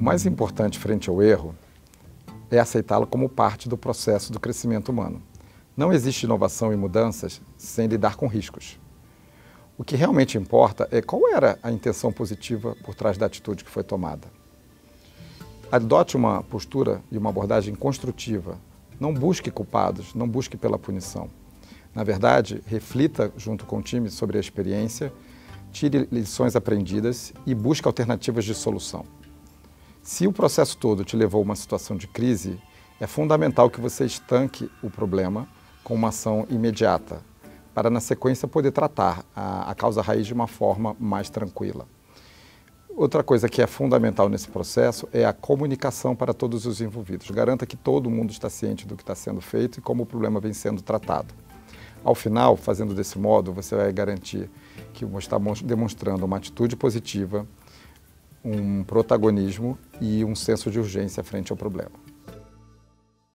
O mais importante frente ao erro é aceitá-lo como parte do processo do crescimento humano. Não existe inovação e mudanças sem lidar com riscos. O que realmente importa é qual era a intenção positiva por trás da atitude que foi tomada. Adote uma postura e uma abordagem construtiva. Não busque culpados, não busque pela punição. Na verdade, reflita junto com o time sobre a experiência, tire lições aprendidas e busque alternativas de solução. Se o processo todo te levou a uma situação de crise, é fundamental que você estanque o problema com uma ação imediata, para na sequência poder tratar a, a causa raiz de uma forma mais tranquila. Outra coisa que é fundamental nesse processo é a comunicação para todos os envolvidos. Garanta que todo mundo está ciente do que está sendo feito e como o problema vem sendo tratado. Ao final, fazendo desse modo, você vai garantir que está demonstrando uma atitude positiva, um protagonismo e um senso de urgência frente ao problema.